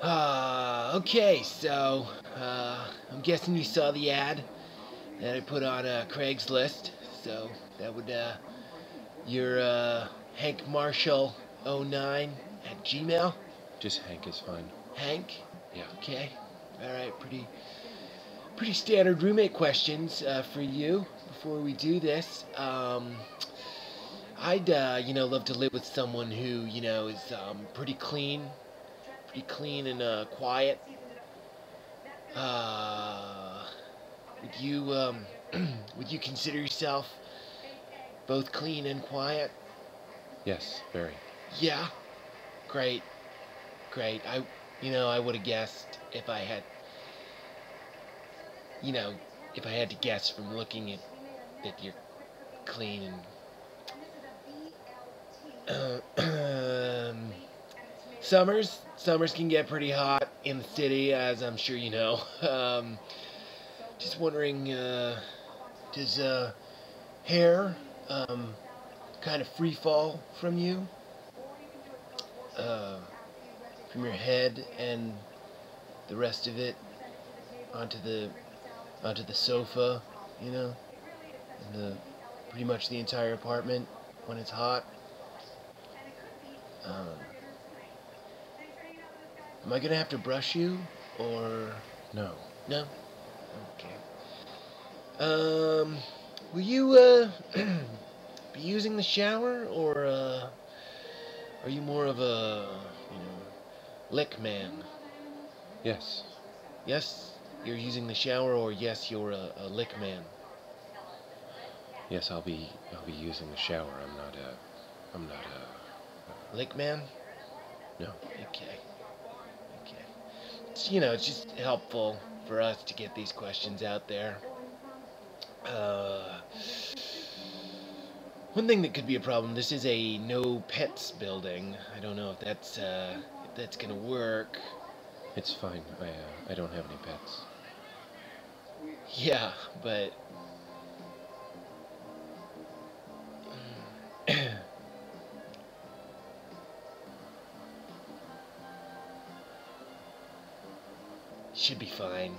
Uh, okay, so, uh, I'm guessing you saw the ad that I put on uh, Craigslist. So, that would, uh, your, uh, Hank Marshall 09 at Gmail? Just Hank is fine. Hank? Yeah. Okay. Alright, pretty, pretty standard roommate questions, uh, for you before we do this. Um, I'd, uh, you know, love to live with someone who, you know, is, um, pretty clean, pretty clean and uh, quiet. Uh, would you um, would you consider yourself both clean and quiet? Yes, very. Yeah. Great. Great. I you know, I would have guessed if I had you know, if I had to guess from looking at that you're clean and um, summers summers can get pretty hot in the city as i'm sure you know. Um, just wondering uh, does uh, hair um, kind of free fall from you? Uh, from your head and the rest of it onto the onto the sofa you know? And the pretty much the entire apartment when it's hot? Um, am I gonna have to brush you, or No. no? Okay. Um, will you uh be using the shower, or uh, are you more of a you know lick man? Yes. Yes, you're using the shower, or yes, you're a, a lick man. Yes, I'll be I'll be using the shower. I'm not a I'm not a Lick man? no. Okay. It's, you know, it's just helpful for us to get these questions out there. Uh, one thing that could be a problem. This is a no pets building. I don't know if that's uh, if that's gonna work. It's fine. I uh, I don't have any pets. Yeah, but should be fine.